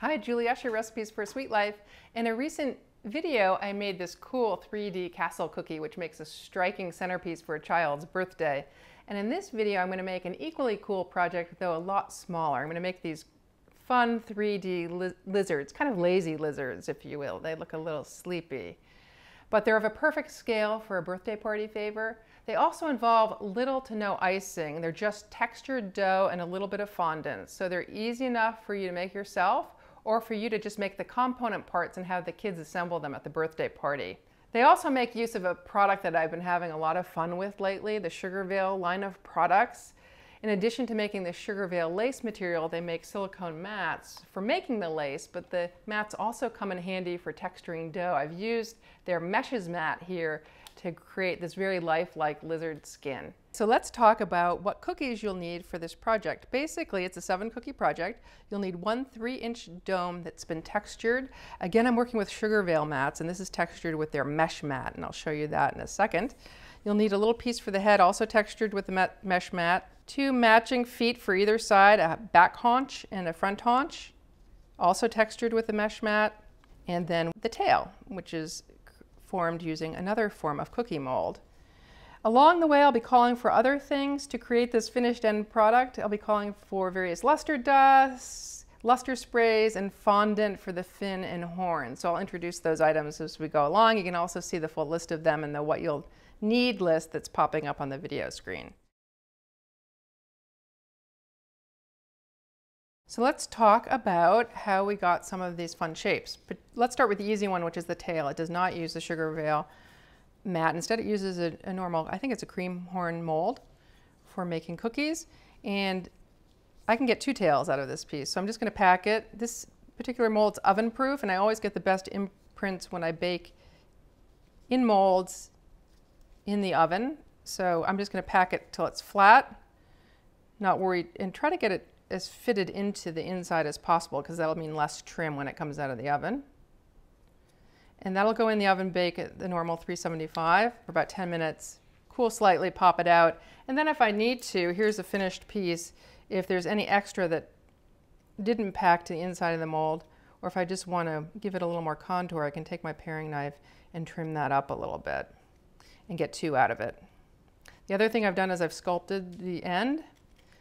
Hi, Julia Usher, Recipes for a Sweet Life. In a recent video, I made this cool 3D castle cookie, which makes a striking centerpiece for a child's birthday. And in this video, I'm gonna make an equally cool project, though a lot smaller. I'm gonna make these fun 3D li lizards, kind of lazy lizards, if you will. They look a little sleepy. But they're of a perfect scale for a birthday party favor. They also involve little to no icing. They're just textured dough and a little bit of fondant. So they're easy enough for you to make yourself or for you to just make the component parts and have the kids assemble them at the birthday party. They also make use of a product that I've been having a lot of fun with lately, the SugarVeil line of products. In addition to making the SugarVeil lace material, they make silicone mats for making the lace, but the mats also come in handy for texturing dough. I've used their meshes mat here to create this very lifelike lizard skin. So let's talk about what cookies you'll need for this project. Basically, it's a seven cookie project. You'll need one three inch dome that's been textured. Again, I'm working with SugarVeil mats and this is textured with their mesh mat and I'll show you that in a second. You'll need a little piece for the head, also textured with the mesh mat. Two matching feet for either side, a back haunch and a front haunch, also textured with the mesh mat. And then the tail, which is formed using another form of cookie mold. Along the way, I'll be calling for other things to create this finished end product. I'll be calling for various luster dusts, luster sprays, and fondant for the fin and horn. So I'll introduce those items as we go along. You can also see the full list of them in the what you'll need list that's popping up on the video screen. So let's talk about how we got some of these fun shapes. But let's start with the easy one, which is the tail. It does not use the SugarVeil mat. Instead, it uses a, a normal, I think it's a cream horn mold for making cookies. And I can get two tails out of this piece. So I'm just gonna pack it. This particular mold's oven proof, and I always get the best imprints when I bake in molds in the oven. So I'm just gonna pack it till it's flat, not worried, and try to get it as fitted into the inside as possible because that'll mean less trim when it comes out of the oven. And that'll go in the oven bake at the normal 375 for about 10 minutes. Cool slightly, pop it out. And then if I need to, here's a finished piece. If there's any extra that didn't pack to the inside of the mold, or if I just want to give it a little more contour, I can take my paring knife and trim that up a little bit and get two out of it. The other thing I've done is I've sculpted the end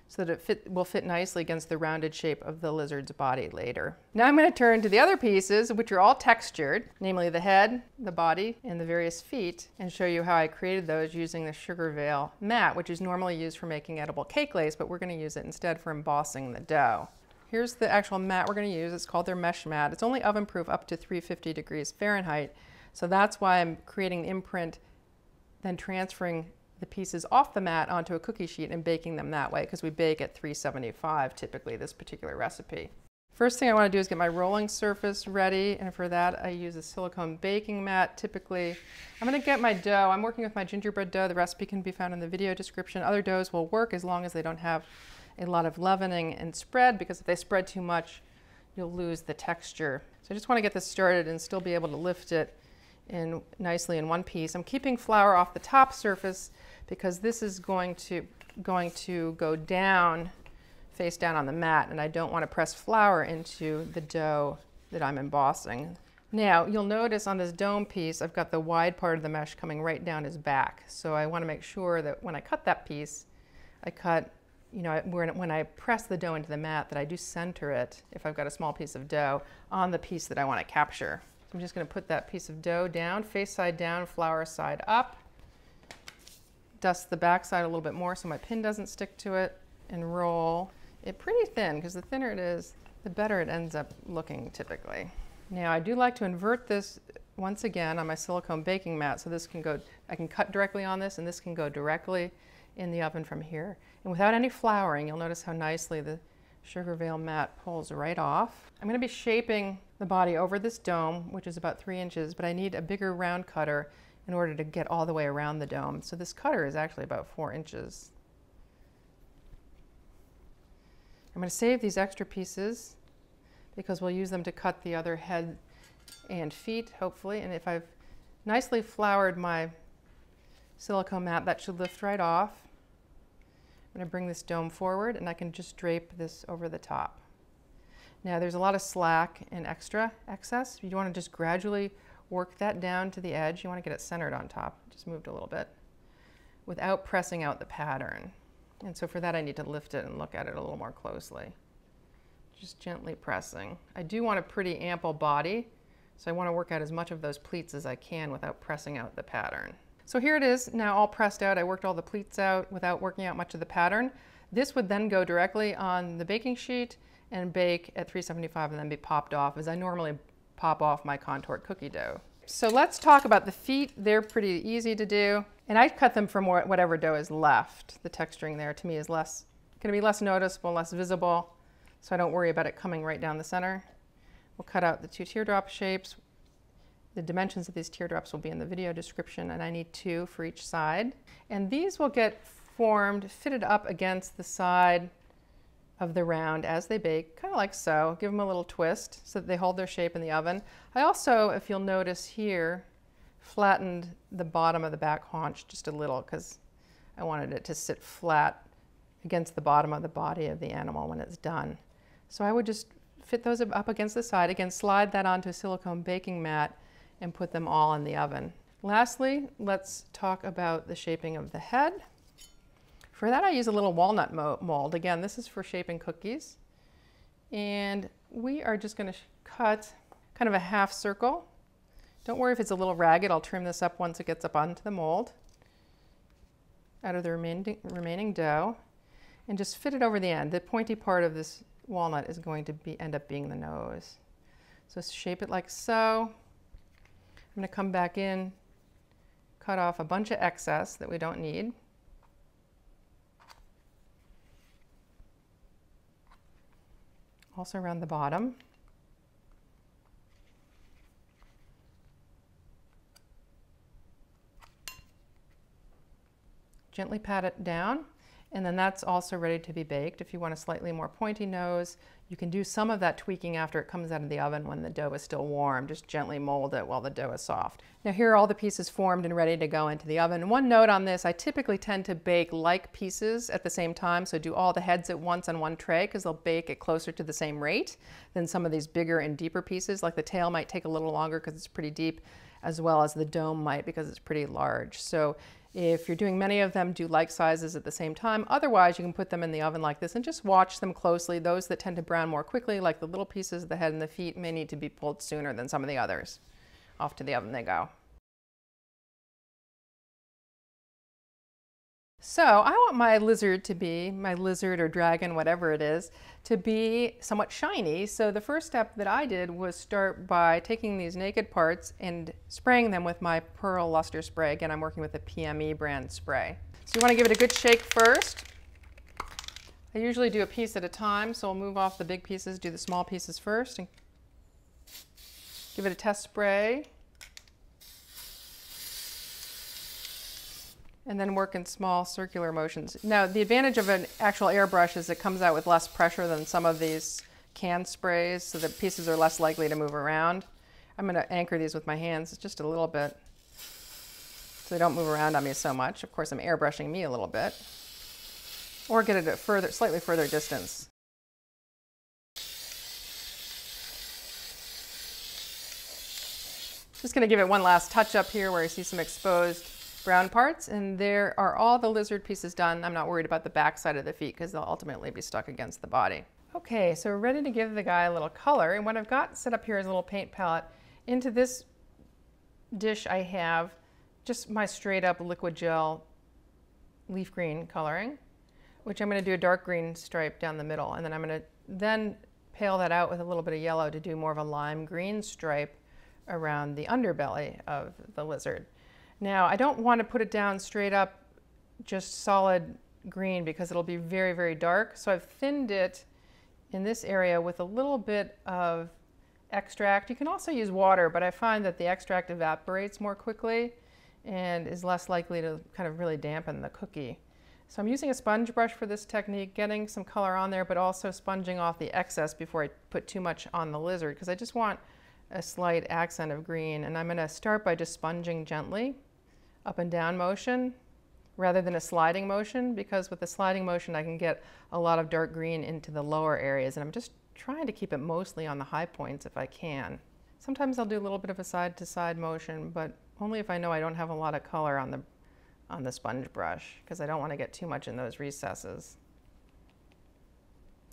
so that it fit, will fit nicely against the rounded shape of the lizard's body later. Now I'm going to turn to the other pieces, which are all textured, namely the head, the body, and the various feet, and show you how I created those using the SugarVeil mat, which is normally used for making edible cake lace, but we're going to use it instead for embossing the dough. Here's the actual mat we're going to use. It's called their mesh mat. It's only oven proof up to 350 degrees Fahrenheit. So that's why I'm creating the imprint, then transferring the pieces off the mat onto a cookie sheet and baking them that way because we bake at 375 typically this particular recipe. First thing I want to do is get my rolling surface ready and for that I use a silicone baking mat typically. I'm going to get my dough. I'm working with my gingerbread dough. The recipe can be found in the video description. Other doughs will work as long as they don't have a lot of leavening and spread because if they spread too much you'll lose the texture. So I just want to get this started and still be able to lift it in nicely in one piece. I'm keeping flour off the top surface because this is going to, going to go down, face down on the mat, and I don't want to press flour into the dough that I'm embossing. Now, you'll notice on this dome piece, I've got the wide part of the mesh coming right down his back. So I want to make sure that when I cut that piece, I cut, you know, when I press the dough into the mat, that I do center it, if I've got a small piece of dough, on the piece that I want to capture. So I'm just going to put that piece of dough down, face side down, flour side up dust the back side a little bit more so my pin doesn't stick to it and roll it pretty thin because the thinner it is, the better it ends up looking typically. Now I do like to invert this once again on my silicone baking mat so this can go, I can cut directly on this and this can go directly in the oven from here. And without any flouring, you'll notice how nicely the SugarVeil mat pulls right off. I'm going to be shaping the body over this dome, which is about three inches, but I need a bigger round cutter in order to get all the way around the dome. So this cutter is actually about four inches. I'm going to save these extra pieces because we'll use them to cut the other head and feet, hopefully. And if I've nicely floured my silicone mat, that should lift right off. I'm going to bring this dome forward and I can just drape this over the top. Now there's a lot of slack and extra excess. You want to just gradually work that down to the edge. You want to get it centered on top. Just moved a little bit without pressing out the pattern. And so for that I need to lift it and look at it a little more closely. Just gently pressing. I do want a pretty ample body, so I want to work out as much of those pleats as I can without pressing out the pattern. So here it is now all pressed out. I worked all the pleats out without working out much of the pattern. This would then go directly on the baking sheet and bake at 375 and then be popped off as I normally pop off my contoured cookie dough. So let's talk about the feet. They're pretty easy to do. And I cut them from whatever dough is left. The texturing there to me is less, gonna be less noticeable, less visible, so I don't worry about it coming right down the center. We'll cut out the two teardrop shapes. The dimensions of these teardrops will be in the video description, and I need two for each side. And these will get formed, fitted up against the side of the round as they bake, kind of like so. Give them a little twist so that they hold their shape in the oven. I also, if you'll notice here, flattened the bottom of the back haunch just a little because I wanted it to sit flat against the bottom of the body of the animal when it's done. So I would just fit those up against the side. Again, slide that onto a silicone baking mat and put them all in the oven. Lastly, let's talk about the shaping of the head. For that, I use a little walnut mold. Again, this is for shaping cookies. And we are just going to cut kind of a half circle. Don't worry if it's a little ragged. I'll trim this up once it gets up onto the mold out of the remaining, remaining dough and just fit it over the end. The pointy part of this walnut is going to be, end up being the nose. So shape it like so. I'm going to come back in, cut off a bunch of excess that we don't need. Also around the bottom. Gently pat it down and then that's also ready to be baked. If you want a slightly more pointy nose, you can do some of that tweaking after it comes out of the oven when the dough is still warm. Just gently mold it while the dough is soft. Now here are all the pieces formed and ready to go into the oven. One note on this, I typically tend to bake like pieces at the same time, so do all the heads at once on one tray because they'll bake at closer to the same rate than some of these bigger and deeper pieces. Like the tail might take a little longer because it's pretty deep, as well as the dome might because it's pretty large. So if you're doing many of them, do like sizes at the same time. Otherwise, you can put them in the oven like this and just watch them closely. Those that tend to brown more quickly, like the little pieces of the head and the feet, may need to be pulled sooner than some of the others. Off to the oven they go. So I want my lizard to be, my lizard or dragon, whatever it is, to be somewhat shiny. So the first step that I did was start by taking these naked parts and spraying them with my Pearl Luster Spray. Again, I'm working with the PME brand spray. So you want to give it a good shake first. I usually do a piece at a time, so I'll move off the big pieces, do the small pieces first, and give it a test spray. And then work in small circular motions. Now, the advantage of an actual airbrush is it comes out with less pressure than some of these can sprays, so the pieces are less likely to move around. I'm going to anchor these with my hands just a little bit so they don't move around on me so much. Of course, I'm airbrushing me a little bit. Or get it at further, slightly further distance. Just going to give it one last touch up here where I see some exposed brown parts and there are all the lizard pieces done. I'm not worried about the back side of the feet because they'll ultimately be stuck against the body. Okay, so we're ready to give the guy a little color and what I've got set up here is a little paint palette. Into this dish I have just my straight up liquid gel leaf green coloring, which I'm going to do a dark green stripe down the middle and then I'm going to then pale that out with a little bit of yellow to do more of a lime green stripe around the underbelly of the lizard. Now, I don't want to put it down straight up just solid green because it'll be very, very dark. So I've thinned it in this area with a little bit of extract. You can also use water, but I find that the extract evaporates more quickly and is less likely to kind of really dampen the cookie. So I'm using a sponge brush for this technique, getting some color on there, but also sponging off the excess before I put too much on the lizard because I just want a slight accent of green. And I'm going to start by just sponging gently up and down motion rather than a sliding motion because with the sliding motion I can get a lot of dark green into the lower areas and I'm just trying to keep it mostly on the high points if I can. Sometimes I'll do a little bit of a side to side motion, but only if I know I don't have a lot of color on the, on the sponge brush because I don't want to get too much in those recesses.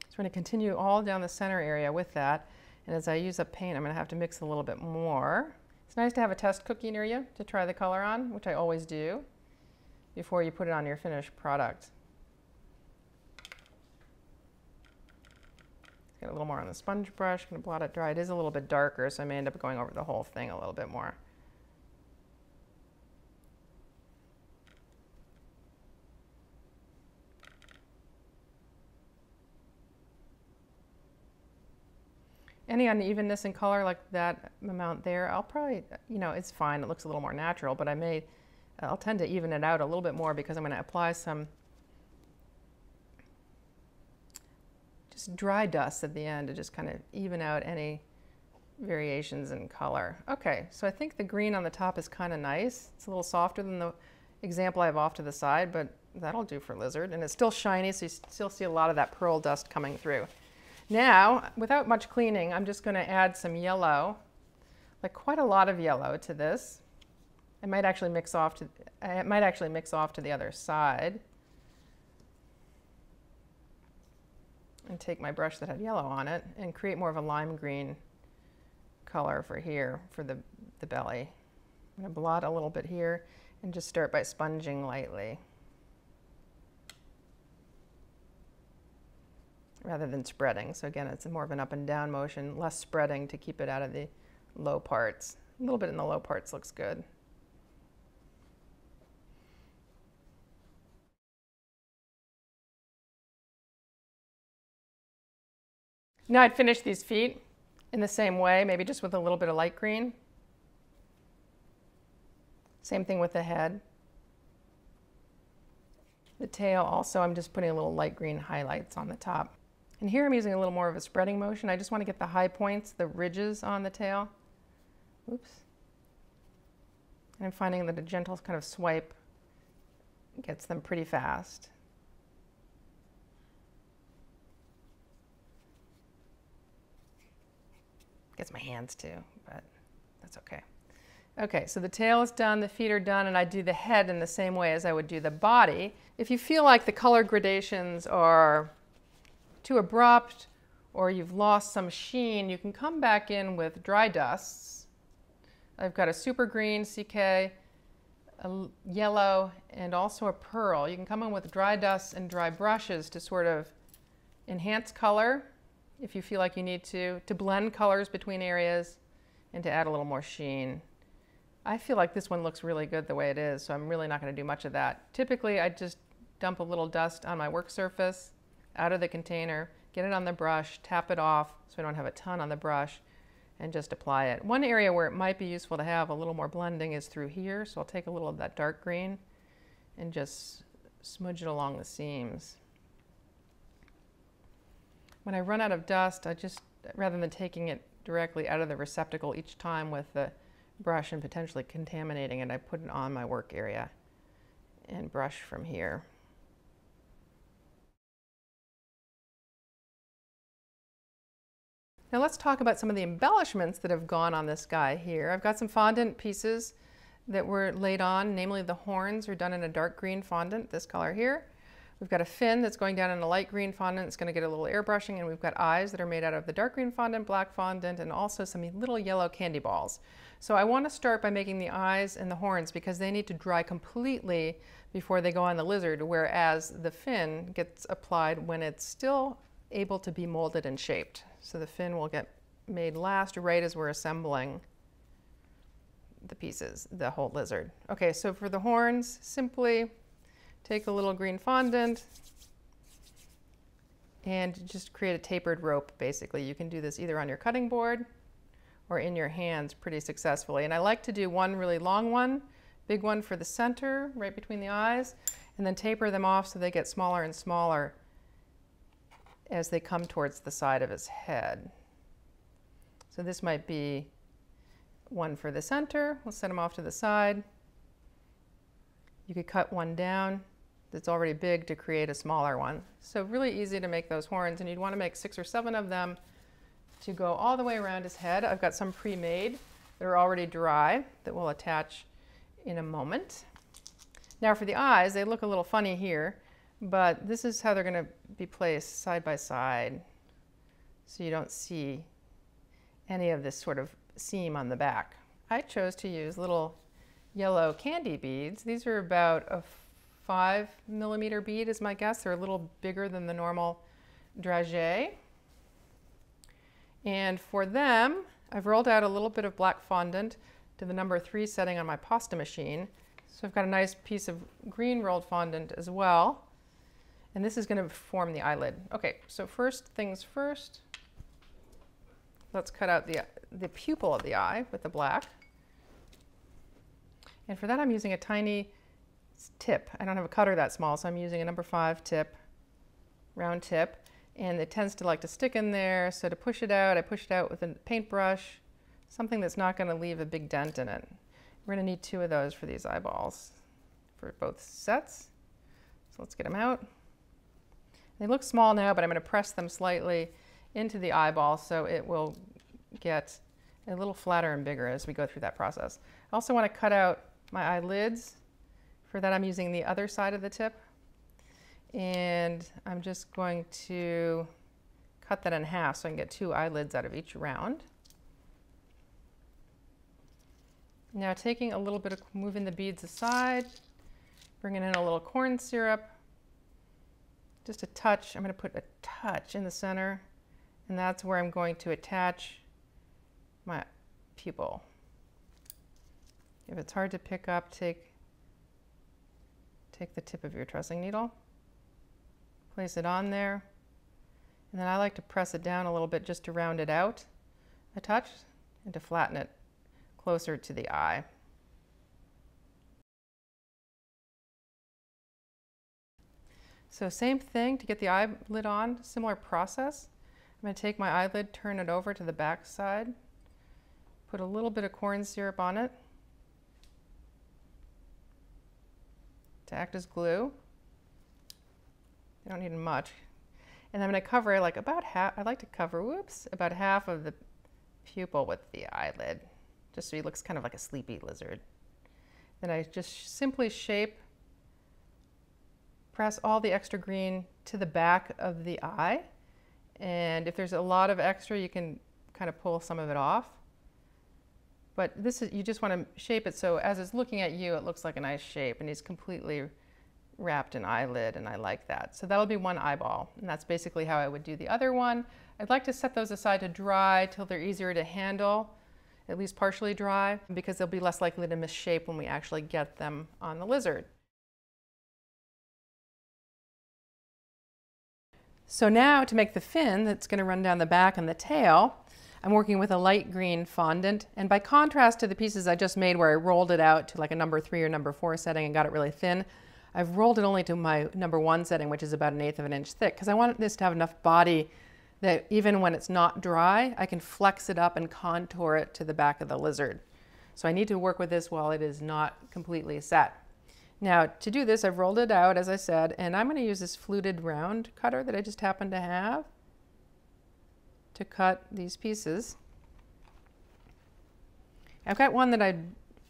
So we're going to continue all down the center area with that. And as I use up paint, I'm going to have to mix a little bit more. It's nice to have a test cookie near you to try the color on, which I always do before you put it on your finished product. Get a little more on the sponge brush, gonna blot it dry. It is a little bit darker, so I may end up going over the whole thing a little bit more. Any unevenness in color like that amount there, I'll probably, you know, it's fine. It looks a little more natural, but I may, I'll tend to even it out a little bit more because I'm going to apply some just dry dust at the end to just kind of even out any variations in color. Okay, so I think the green on the top is kind of nice. It's a little softer than the example I have off to the side, but that'll do for lizard. And it's still shiny, so you still see a lot of that pearl dust coming through. Now, without much cleaning, I'm just going to add some yellow, like quite a lot of yellow to this. It might actually mix off to, it might actually mix off to the other side. And take my brush that had yellow on it and create more of a lime green color for here, for the, the belly. I'm going to blot a little bit here and just start by sponging lightly. Rather than spreading. So again, it's more of an up and down motion, less spreading to keep it out of the low parts. A little bit in the low parts looks good. Now I'd finish these feet in the same way, maybe just with a little bit of light green. Same thing with the head. The tail also, I'm just putting a little light green highlights on the top. And here I'm using a little more of a spreading motion. I just want to get the high points, the ridges on the tail. Oops. And I'm finding that a gentle kind of swipe gets them pretty fast. Gets my hands too, but that's okay. Okay, so the tail is done, the feet are done, and I do the head in the same way as I would do the body. If you feel like the color gradations are too abrupt or you've lost some sheen, you can come back in with dry dusts. I've got a super green CK, a yellow, and also a pearl. You can come in with dry dusts and dry brushes to sort of enhance color if you feel like you need to, to blend colors between areas, and to add a little more sheen. I feel like this one looks really good the way it is, so I'm really not going to do much of that. Typically, I just dump a little dust on my work surface out of the container, get it on the brush, tap it off so I don't have a ton on the brush, and just apply it. One area where it might be useful to have a little more blending is through here, so I'll take a little of that dark green and just smudge it along the seams. When I run out of dust, I just, rather than taking it directly out of the receptacle each time with the brush and potentially contaminating it, I put it on my work area and brush from here. Now let's talk about some of the embellishments that have gone on this guy here. I've got some fondant pieces that were laid on, namely the horns are done in a dark green fondant, this color here. We've got a fin that's going down in a light green fondant. It's going to get a little airbrushing, and we've got eyes that are made out of the dark green fondant, black fondant, and also some little yellow candy balls. So I want to start by making the eyes and the horns because they need to dry completely before they go on the lizard, whereas the fin gets applied when it's still able to be molded and shaped. So the fin will get made last right as we're assembling the pieces, the whole lizard. Okay, so for the horns, simply take a little green fondant and just create a tapered rope, basically. You can do this either on your cutting board or in your hands pretty successfully. And I like to do one really long one, big one for the center, right between the eyes, and then taper them off so they get smaller and smaller as they come towards the side of his head. So this might be one for the center. We'll set them off to the side. You could cut one down that's already big to create a smaller one. So really easy to make those horns and you'd want to make six or seven of them to go all the way around his head. I've got some pre-made that are already dry that we'll attach in a moment. Now for the eyes, they look a little funny here, but this is how they're going to be placed side by side so you don't see any of this sort of seam on the back. I chose to use little yellow candy beads. These are about a five millimeter bead is my guess. They're a little bigger than the normal dragée. And for them, I've rolled out a little bit of black fondant to the number three setting on my pasta machine. So I've got a nice piece of green rolled fondant as well. And this is going to form the eyelid. Okay, so first things first, let's cut out the, the pupil of the eye with the black. And for that, I'm using a tiny tip. I don't have a cutter that small, so I'm using a number five tip, round tip. And it tends to like to stick in there. So to push it out, I push it out with a paintbrush, something that's not going to leave a big dent in it. We're going to need two of those for these eyeballs for both sets. So let's get them out. They look small now, but I'm going to press them slightly into the eyeball so it will get a little flatter and bigger as we go through that process. I also want to cut out my eyelids. For that, I'm using the other side of the tip. And I'm just going to cut that in half so I can get two eyelids out of each round. Now taking a little bit of, moving the beads aside, bringing in a little corn syrup, just a touch. I'm going to put a touch in the center, and that's where I'm going to attach my pupil. If it's hard to pick up, take, take the tip of your trussing needle, place it on there, and then I like to press it down a little bit just to round it out a touch and to flatten it closer to the eye. So same thing to get the eyelid on, similar process. I'm going to take my eyelid, turn it over to the back side, put a little bit of corn syrup on it, to act as glue. You don't need much. And I'm going to cover like about half, I like to cover, whoops, about half of the pupil with the eyelid, just so he looks kind of like a sleepy lizard. Then I just simply shape, press all the extra green to the back of the eye. And if there's a lot of extra, you can kind of pull some of it off. But this is, you just want to shape it so as it's looking at you, it looks like a nice shape and he's completely wrapped in eyelid and I like that. So that'll be one eyeball and that's basically how I would do the other one. I'd like to set those aside to dry till they're easier to handle, at least partially dry, because they'll be less likely to misshape when we actually get them on the lizard. So now to make the fin that's going to run down the back and the tail, I'm working with a light green fondant. And by contrast to the pieces I just made where I rolled it out to like a number three or number four setting and got it really thin, I've rolled it only to my number one setting, which is about an eighth of an inch thick, because I want this to have enough body that even when it's not dry, I can flex it up and contour it to the back of the lizard. So I need to work with this while it is not completely set. Now to do this, I've rolled it out, as I said, and I'm going to use this fluted round cutter that I just happen to have to cut these pieces. I've got one that I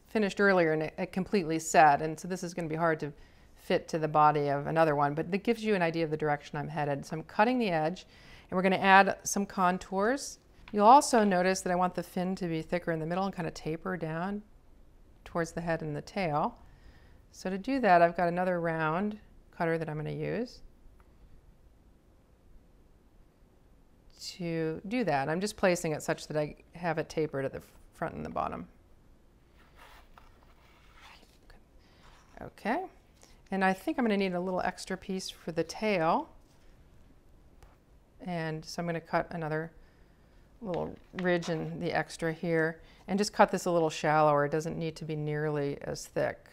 finished earlier and it, it completely set, and so this is going to be hard to fit to the body of another one, but it gives you an idea of the direction I'm headed. So I'm cutting the edge, and we're going to add some contours. You'll also notice that I want the fin to be thicker in the middle and kind of taper down towards the head and the tail. So to do that, I've got another round cutter that I'm going to use. to do that. I'm just placing it such that I have it tapered at the front and the bottom. Okay, and I think I'm going to need a little extra piece for the tail. And so I'm going to cut another little ridge in the extra here and just cut this a little shallower. It doesn't need to be nearly as thick.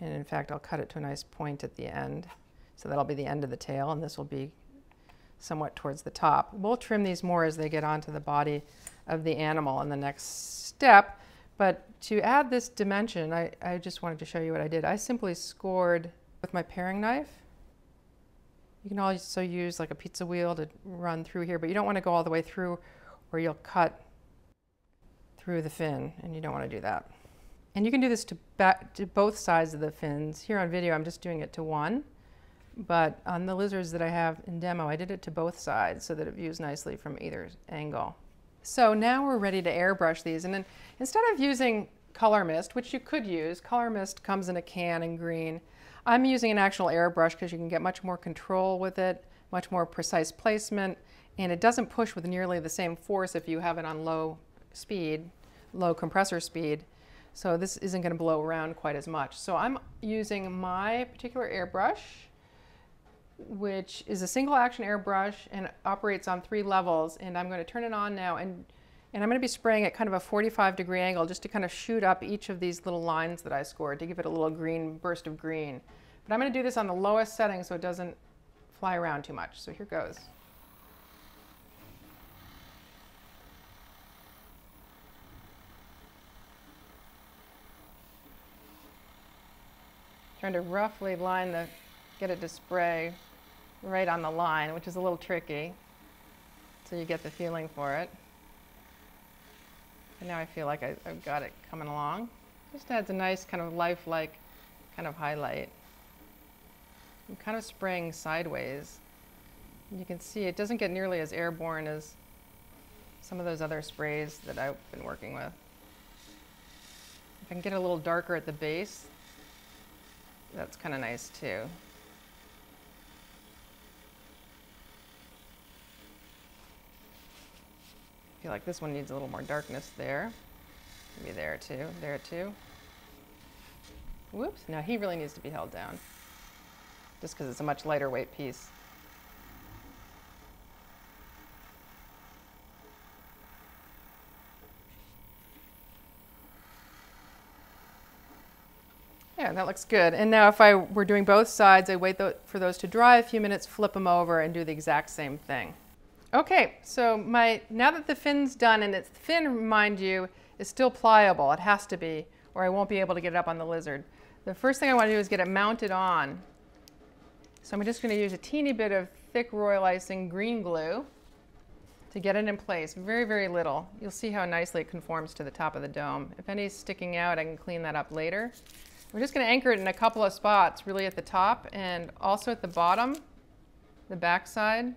And in fact, I'll cut it to a nice point at the end. So that'll be the end of the tail and this will be somewhat towards the top. We'll trim these more as they get onto the body of the animal in the next step. But to add this dimension, I, I just wanted to show you what I did. I simply scored with my paring knife You can also use like a pizza wheel to run through here, but you don't want to go all the way through or you'll cut through the fin and you don't want to do that. And you can do this to, back, to both sides of the fins. Here on video I'm just doing it to one, but on the lizards that I have in demo I did it to both sides so that it views nicely from either angle. So now we're ready to airbrush these and then instead of using color mist, which you could use, color mist comes in a can in green. I'm using an actual airbrush because you can get much more control with it, much more precise placement, and it doesn't push with nearly the same force if you have it on low speed, low compressor speed. So this isn't going to blow around quite as much. So I'm using my particular airbrush, which is a single action airbrush and operates on three levels. And I'm going to turn it on now and, and I'm going to be spraying at kind of a 45 degree angle just to kind of shoot up each of these little lines that I scored to give it a little green burst of green. But I'm going to do this on the lowest setting so it doesn't fly around too much. So here goes. Trying to roughly line the, get it to spray right on the line, which is a little tricky. So you get the feeling for it. And now I feel like I, have got it coming along. Just adds a nice kind of lifelike kind of highlight. I'm kind of spraying sideways. You can see it doesn't get nearly as airborne as some of those other sprays that I've been working with. If I can get a little darker at the base, that's kind of nice too. I feel like this one needs a little more darkness there. Maybe there too, there too. Whoops, now he really needs to be held down just because it's a much lighter weight piece. Yeah, that looks good. And now if I were doing both sides, I wait for those to dry a few minutes, flip them over, and do the exact same thing. Okay, so my now that the fin's done, and its fin, mind you, is still pliable. It has to be, or I won't be able to get it up on the lizard. The first thing I want to do is get it mounted on. So I'm just going to use a teeny bit of thick royal icing green glue to get it in place. Very, very little. You'll see how nicely it conforms to the top of the dome. If any is sticking out, I can clean that up later. We're just going to anchor it in a couple of spots, really at the top and also at the bottom, the back side,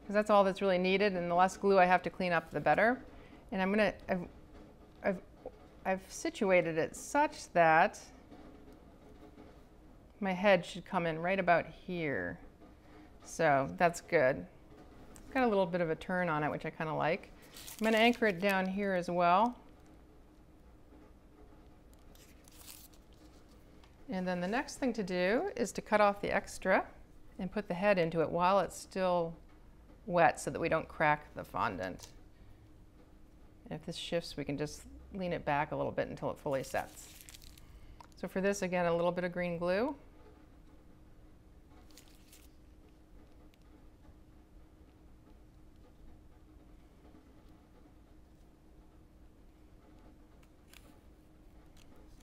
because that's all that's really needed. And the less glue I have to clean up, the better. And I'm going to, I've, I've, I've situated it such that my head should come in right about here. So that's good. It's got a little bit of a turn on it, which I kind of like. I'm going to anchor it down here as well. And then the next thing to do is to cut off the extra and put the head into it while it's still wet so that we don't crack the fondant. And if this shifts, we can just lean it back a little bit until it fully sets. So for this, again, a little bit of green glue.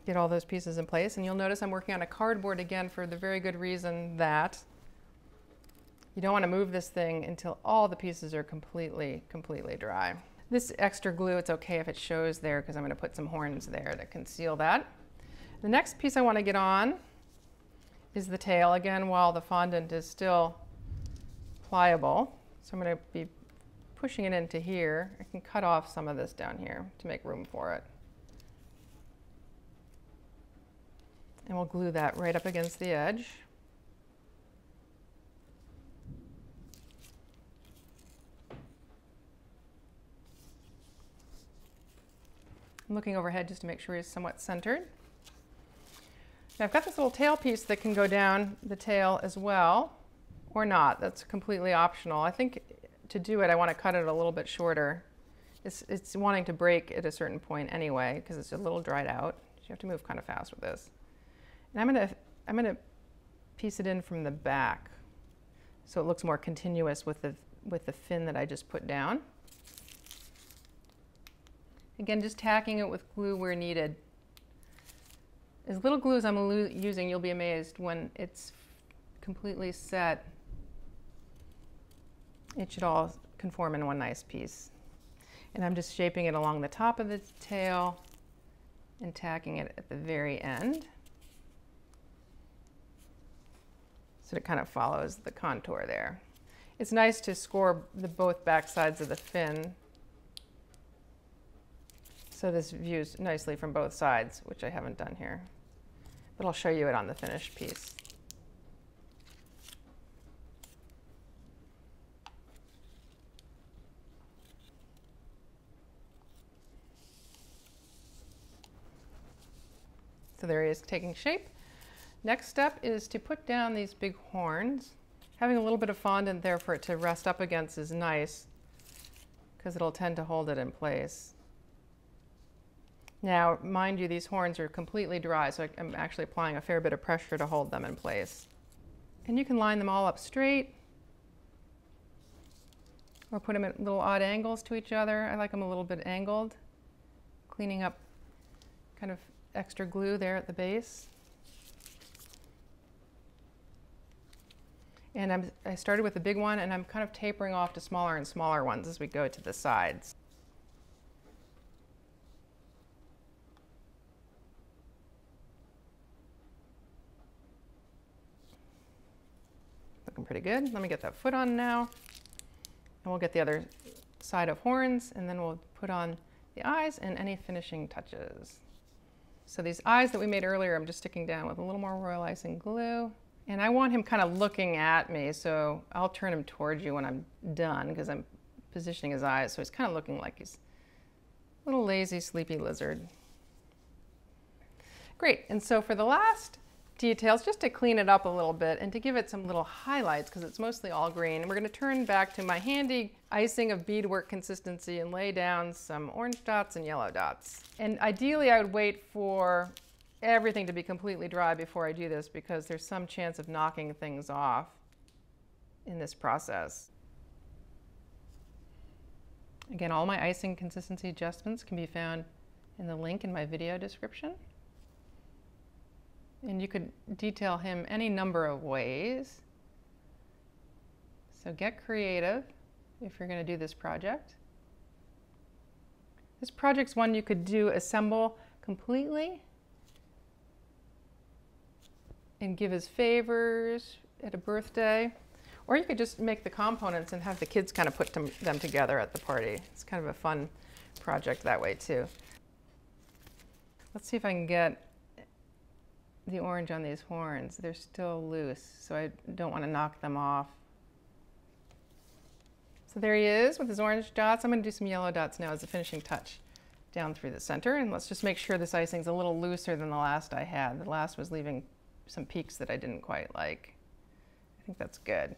Get all those pieces in place. And you'll notice I'm working on a cardboard again for the very good reason that you don't want to move this thing until all the pieces are completely, completely dry. This extra glue, it's okay if it shows there because I'm going to put some horns there to conceal that. The next piece I want to get on is the tail, again, while the fondant is still pliable. So I'm going to be pushing it into here. I can cut off some of this down here to make room for it. And we'll glue that right up against the edge. I'm looking overhead just to make sure it's somewhat centered. Now I've got this little tail piece that can go down the tail as well, or not. That's completely optional. I think to do it, I want to cut it a little bit shorter. It's, it's wanting to break at a certain point anyway, because it's a little dried out. you have to move kind of fast with this. And I'm going to I'm going to piece it in from the back so it looks more continuous with the with the fin that I just put down. Again, just tacking it with glue where needed. As little glue as I'm using, you'll be amazed when it's completely set, it should all conform in one nice piece. And I'm just shaping it along the top of the tail and tacking it at the very end. So it kind of follows the contour there. It's nice to score the both back sides of the fin so this views nicely from both sides, which I haven't done here. But I'll show you it on the finished piece. So there he is taking shape. Next step is to put down these big horns. Having a little bit of fondant there for it to rest up against is nice because it'll tend to hold it in place. Now, mind you, these horns are completely dry, so I'm actually applying a fair bit of pressure to hold them in place. And you can line them all up straight or put them at little odd angles to each other. I like them a little bit angled, cleaning up kind of extra glue there at the base. And I'm, I started with a big one and I'm kind of tapering off to smaller and smaller ones as we go to the sides. Looking pretty good. Let me get that foot on now. And we'll get the other side of horns and then we'll put on the eyes and any finishing touches. So these eyes that we made earlier, I'm just sticking down with a little more royal icing glue. And I want him kind of looking at me, so I'll turn him towards you when I'm done because I'm positioning his eyes. So he's kind of looking like he's a little lazy, sleepy lizard. Great, and so for the last details, just to clean it up a little bit and to give it some little highlights because it's mostly all green, we're going to turn back to my handy icing of beadwork consistency and lay down some orange dots and yellow dots. And ideally I would wait for everything to be completely dry before I do this because there's some chance of knocking things off in this process. Again, all my icing consistency adjustments can be found in the link in my video description. And you could detail him any number of ways. So get creative if you're going to do this project. This project's one you could do assemble completely and give as favors at a birthday. Or you could just make the components and have the kids kind of put them together at the party. It's kind of a fun project that way too. Let's see if I can get the orange on these horns. They're still loose, so I don't want to knock them off. So there he is with his orange dots. I'm going to do some yellow dots now as a finishing touch down through the center. And let's just make sure this icing's a little looser than the last I had. The last was leaving some peaks that I didn't quite like. I think that's good.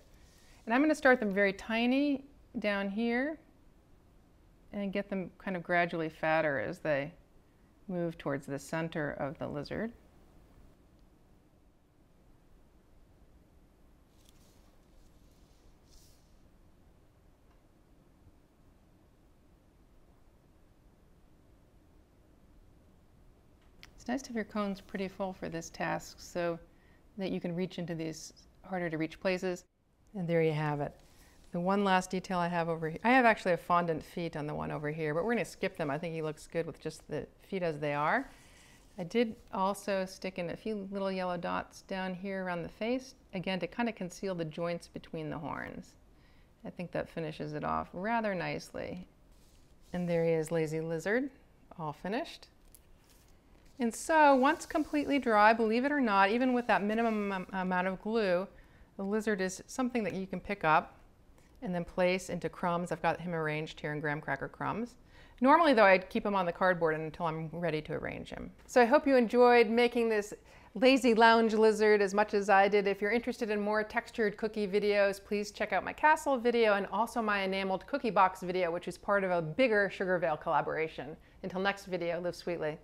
And I'm going to start them very tiny down here and get them kind of gradually fatter as they move towards the center of the lizard. It's nice to have your cones pretty full for this task so that you can reach into these harder to reach places. And there you have it. The one last detail I have over here, I have actually a fondant feet on the one over here, but we're gonna skip them. I think he looks good with just the feet as they are. I did also stick in a few little yellow dots down here around the face, again to kind of conceal the joints between the horns. I think that finishes it off rather nicely. And there he is, Lazy Lizard, all finished. And so once completely dry, believe it or not, even with that minimum amount of glue, the lizard is something that you can pick up and then place into crumbs. I've got him arranged here in graham cracker crumbs. Normally though, I'd keep him on the cardboard until I'm ready to arrange him. So I hope you enjoyed making this lazy lounge lizard as much as I did. If you're interested in more textured cookie videos, please check out my castle video and also my enameled cookie box video, which is part of a bigger SugarVeil collaboration. Until next video, live sweetly.